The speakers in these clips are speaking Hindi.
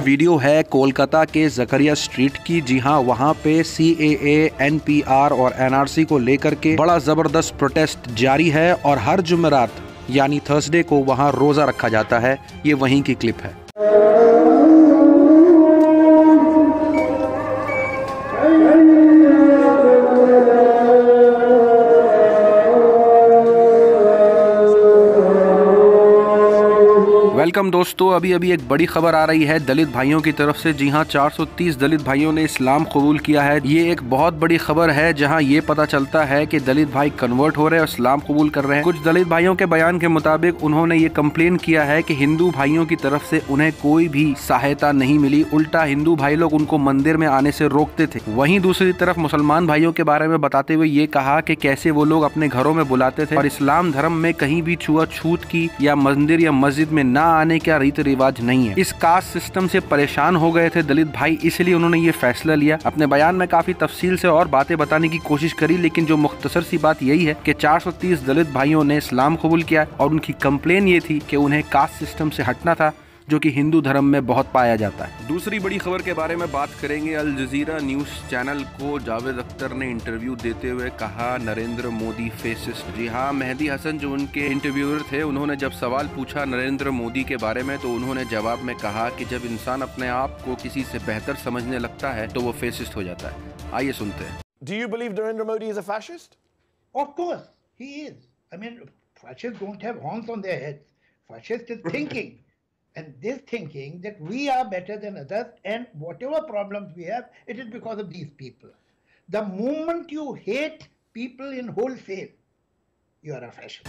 वीडियो है कोलकाता के जकरिया स्ट्रीट की। जी हाँ वहाँ पे C A N P R और एन आर सी को लेकर के बड़ा ज़बरदस्त प्रोटेस्ट जारी है और हर जुमेरात, यानी थर्सडे को वहाँ रोजा रखा जाता है। ये वहीं की क्लिप है। वेलकम दोस्तों, अभी अभी एक बड़ी खबर आ रही है दलित भाइयों की तरफ़ से। जी हाँ 430 दलित भाइयों ने इस्लाम कबूल किया है। ये एक बहुत बड़ी खबर है जहाँ ये पता चलता है कि दलित भाई कन्वर्ट हो रहे और इस्लाम कबूल कर रहे हैं। कुछ दलित भाइयों के बयान के मुताबिक उन्होंने ये कम्प्लेन किया है कि हिंदू भाइयों की तरफ़ से उन्हें कोई भी सहायता नहीं मिली। उल्टा हिंदू भाई लोग उनको मंदिर में आने से रोकते थे। वही दूसरी तरफ़ मुसलमान भाइयों के बारे में बताते हुए ये कहा की कैसे वो लोग अपने घरों में बुलाते थे और इस्लाम धर्म में कहीं भी छुआछूत की या मंदिर या मस्जिद में ना आने का रीति रिवाज नहीं है। इस कास्ट सिस्टम से परेशान हो गए थे दलित भाई, इसलिए उन्होंने ये फैसला लिया। अपने बयान में काफ़ी तफसील से और बातें बताने की कोशिश करी, लेकिन जो मुख्तसर सी बात यही है कि 430 दलित भाइयों ने इस्लाम कबूल किया और उनकी कंप्लेन ये थी कि उन्हें कास्ट सिस्टम से हटना था। जो कि हिंदू धर्म में बहुत पाया जाता है दूसरी बड़ी खबर के बारे में बात करेंगे अल जजीरा न्यूज़ चैनल को जावेद अख्तर ने इंटरव्यू देते हुए कहा नरेंद्र मोदी फेसिस्ट जी हाँ मेहदी हसन जो उनके इंटरव्यूअर थे उन्होंने जब सवाल पूछा नरेंद्र मोदी के बारे में तो उन्होंने जवाब में कहा कि जब इंसान अपने आप को किसी से बेहतर समझने लगता है तो वो फेसिस्ट हो जाता है आइए सुनते हैं Do you believe Narendra Modi is a fascist? Of course, he is. I mean, fascists don't have horns on their heads. Fascist is thinking. And this thinking that we are better than others, and whatever problems we have, it is because of these people. The moment you hate people in wholesale,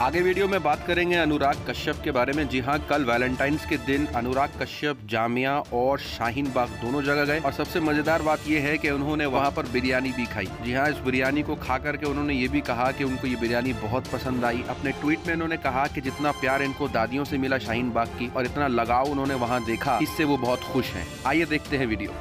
आगे वीडियो में बात करेंगे अनुराग कश्यप के बारे में। जी हाँ कल वैलेंटाइंस के दिन अनुराग कश्यप, जामिया और शाहीन बाग दोनों जगह गए। और सबसे मज़ेदार बात यह है कि उन्होंने वहाँ पर बिरयानी भी खाई। जी हाँ इस बिरयानी को खा करके उन्होंने ये भी कहा कि उनको ये बिरयानी बहुत पसंद आई। अपने ट्वीट में उन्होंने कहा कि जितना प्यार इनको दादियों से मिला शाहीन बाग की और इतना लगाव उन्होंने वहाँ देखा, इससे वो बहुत खुश हैं। आइए देखते हैं वीडियो।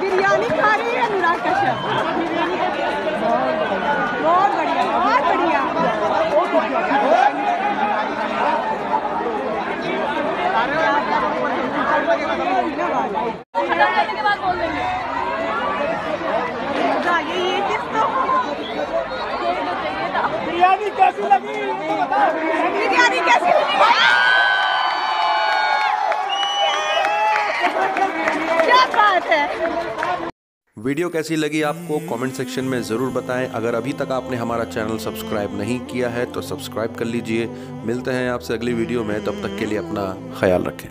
बिरयानी खा रही है अनुराग कश्यप। बहुत बढ़िया बहुत बढ़िया। गया ये तो बिरयानी कैसी लगी तो बता बिरयानी कैसी लगी क्या बात है। वीडियो कैसी लगी आपको कमेंट सेक्शन में ज़रूर बताएँ। अगर अभी तक आपने हमारा चैनल सब्सक्राइब नहीं किया है तो सब्सक्राइब कर लीजिए। मिलते हैं आपसे अगली वीडियो में, तब तक के लिए अपना ख्याल रखें।